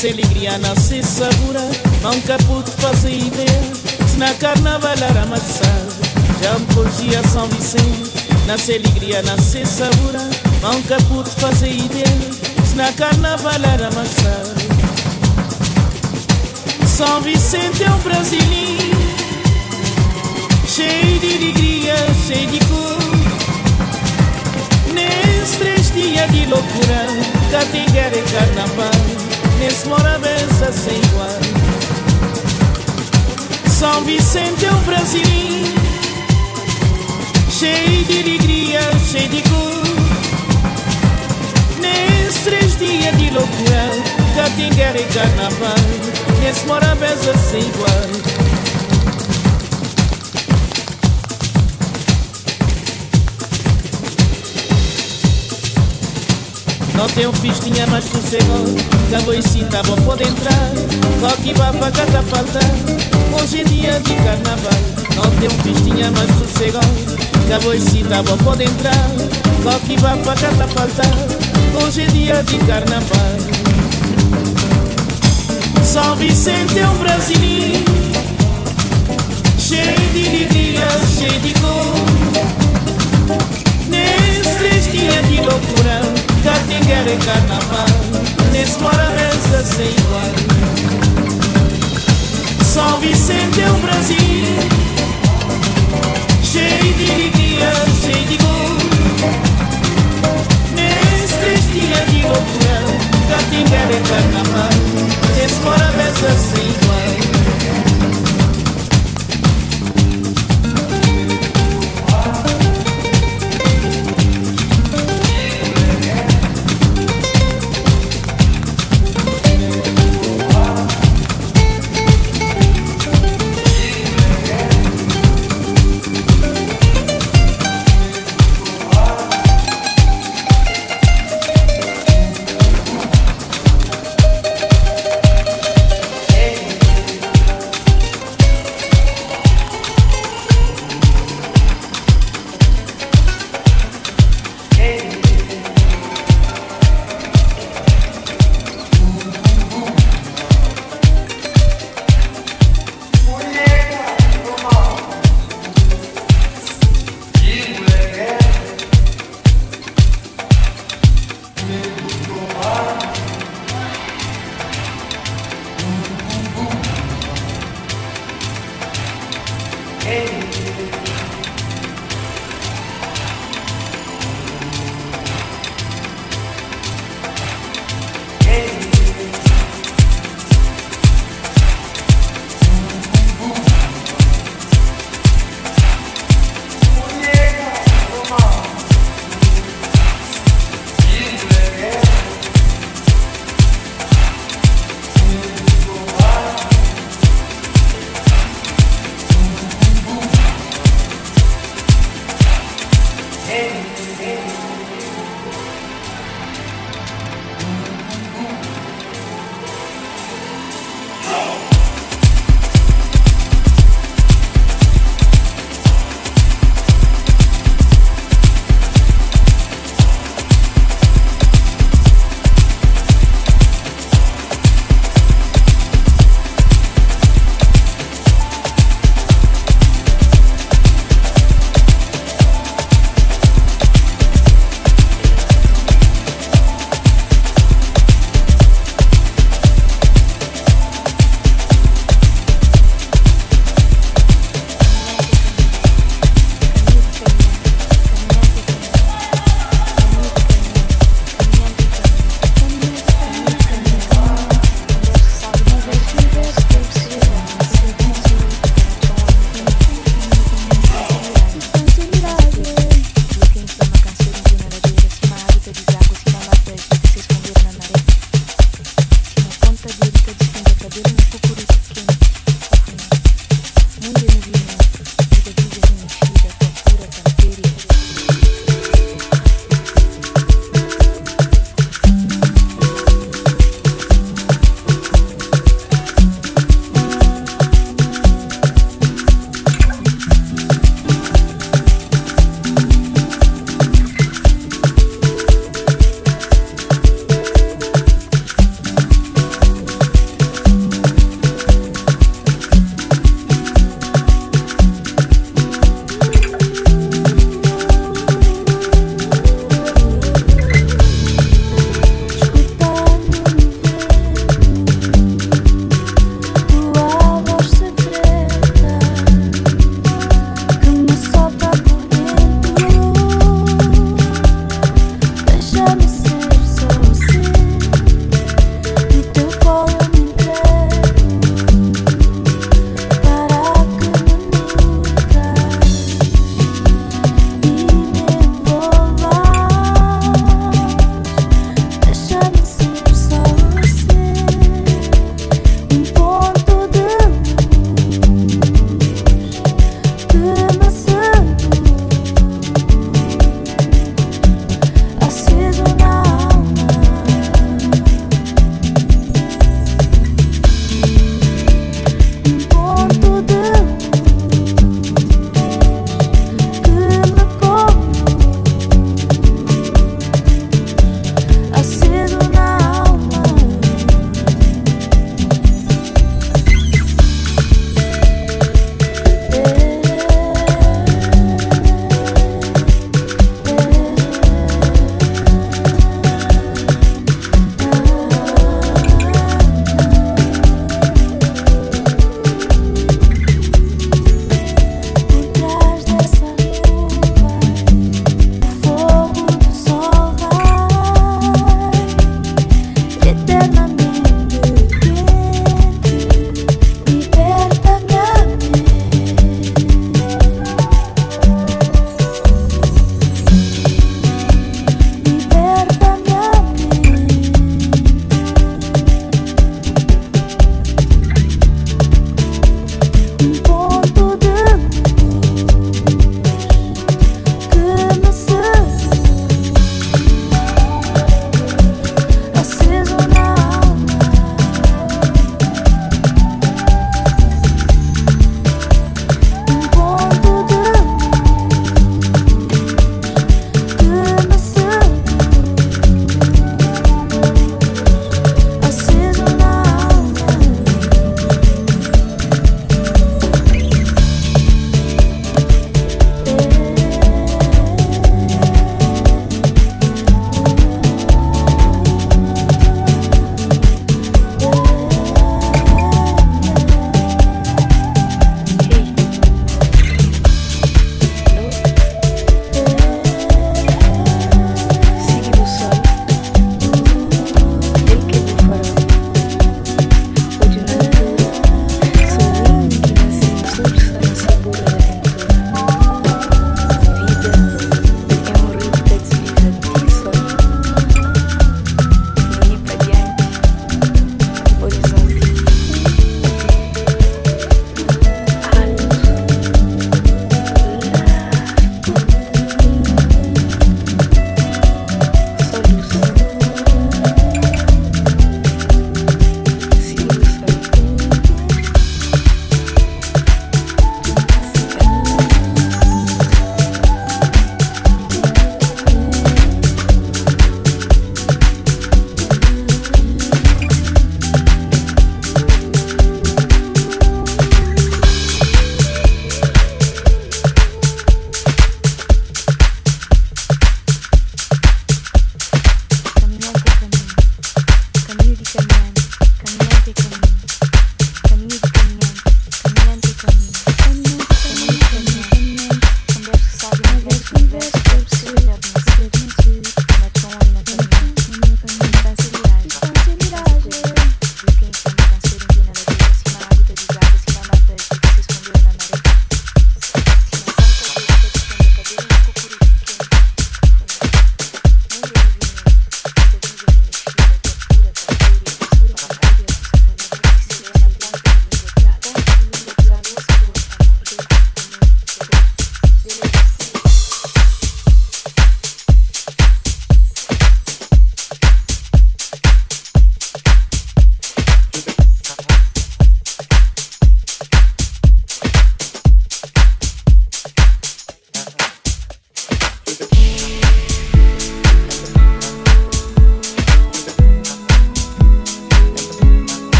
Nasce alegria, nasce sabura Mão caputo fazer ideia. Se na carnaval era amassado Já um dia São Vicente. Nasce alegria, nasce sabura Mão caputo fazer ideia. Se na carnaval era amassado São Vicente é um brasileiro Cheio de alegria, cheio de cor. Nesses três dias de loucura Catinguera e carnaval Nesse morabeza sem igual São Vicente é um Brasil Cheio de alegria, cheio de cor. Nesses três dias de loucura Catinguera e carnaval. Nesse morabeza sem igual Não tenho festinha mais sossego. Cabo e cita, vou poder entrar. Rock baba, cata faltar Hoje é dia de carnaval. Não tenho festinha mais sossego. Cabo e cita, vou poder entrar. Rock baba, cata faltar Hoje é dia de carnaval. São Vicente é um brasileiro. Cheio de alegria, cheio de cor. Nesses três dias de loucura Catingueira e carnaval Nesse mesa sem igual. São Vicente é o Brasil Cheio de alegria, cheio de gol. Nesse três de loucura Catingueira e carnaval Nesse mesa sem igual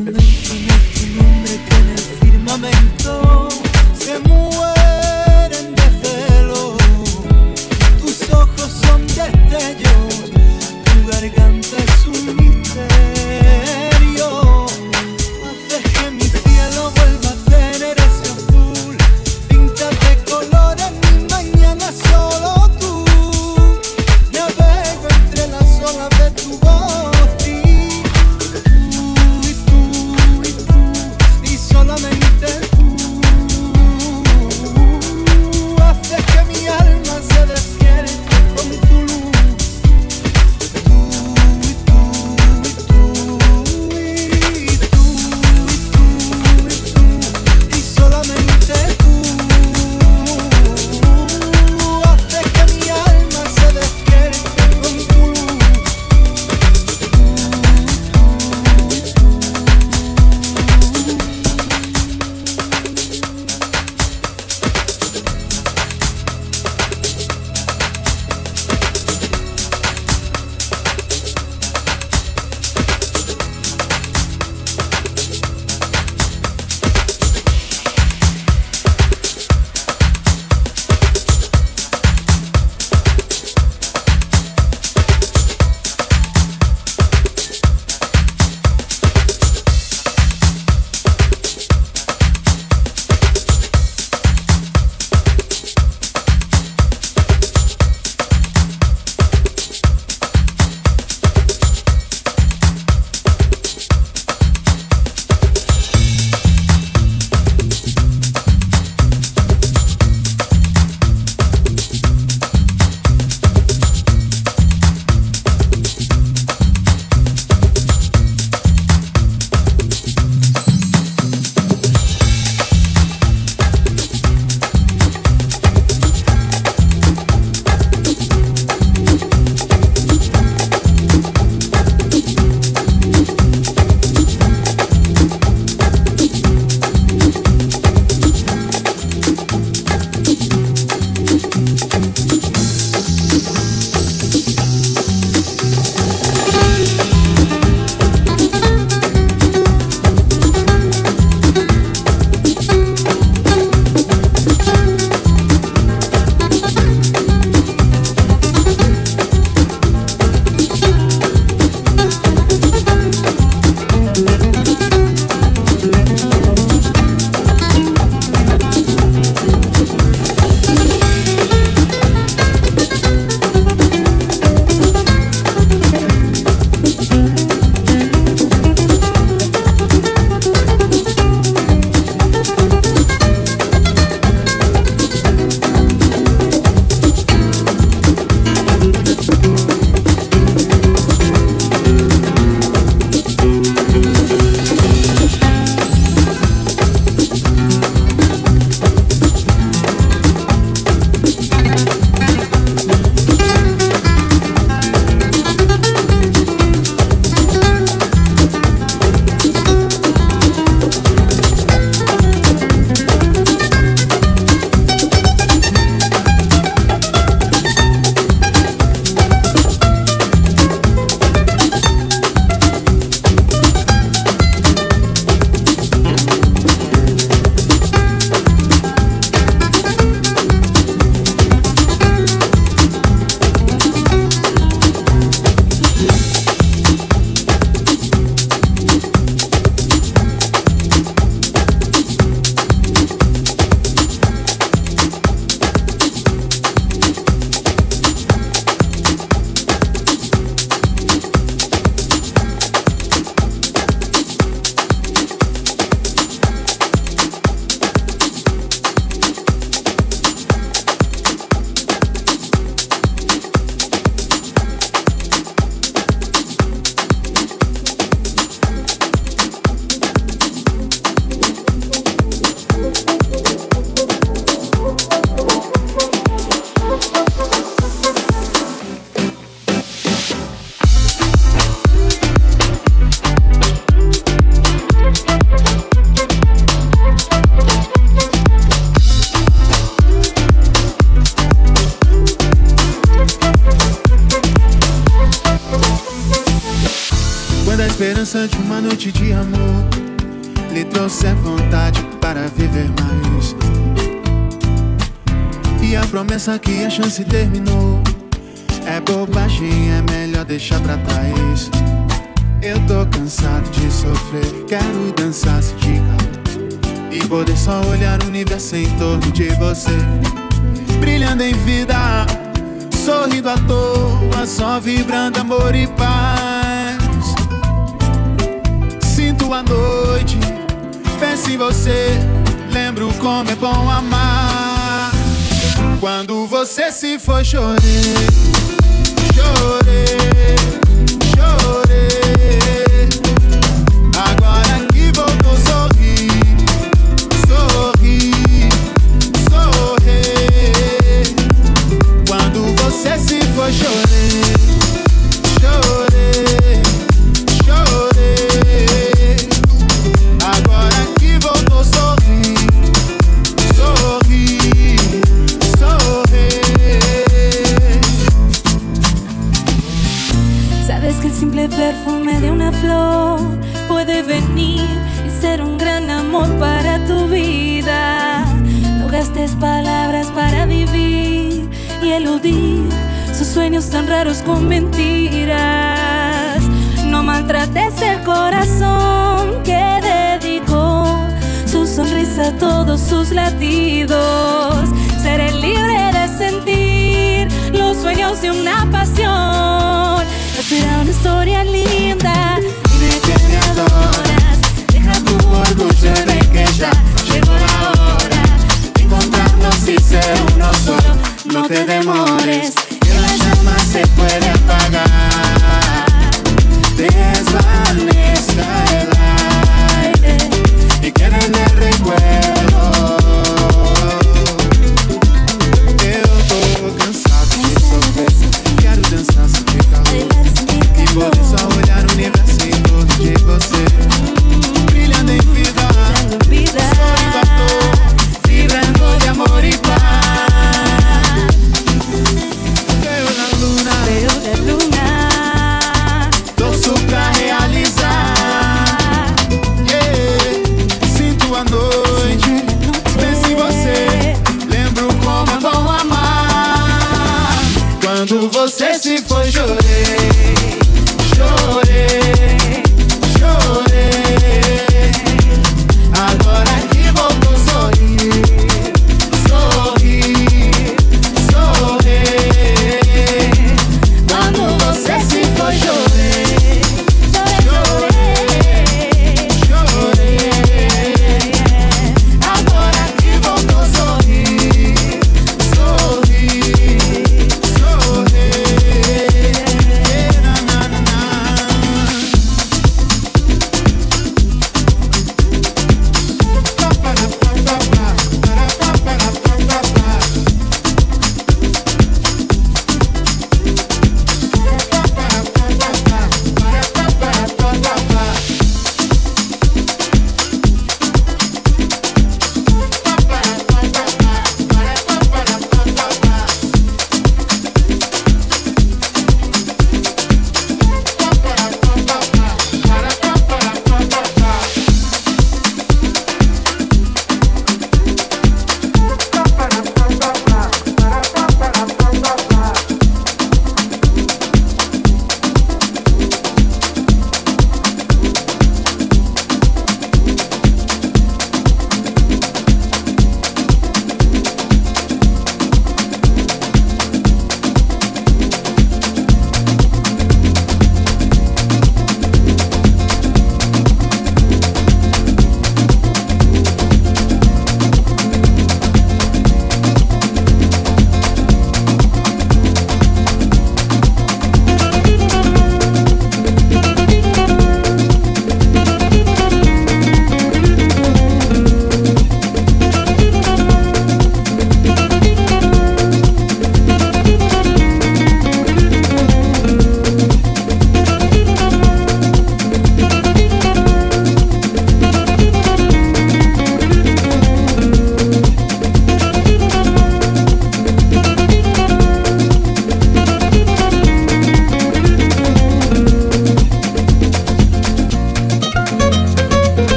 Move for. Essa que a chance terminou. É bobagem, é melhor deixar pra trás. Eu tô cansado de sofrer, quero dançar se diga. E poder só olhar o universo em torno de você. Brilhando em vida, sorrindo à toa, só vibrando amor e paz. Sinto a noite, penso em você, lembro como é bom amar. Quando você se foi chorei, chorei. latidos. Seré libre de sentir los sueños de una paz.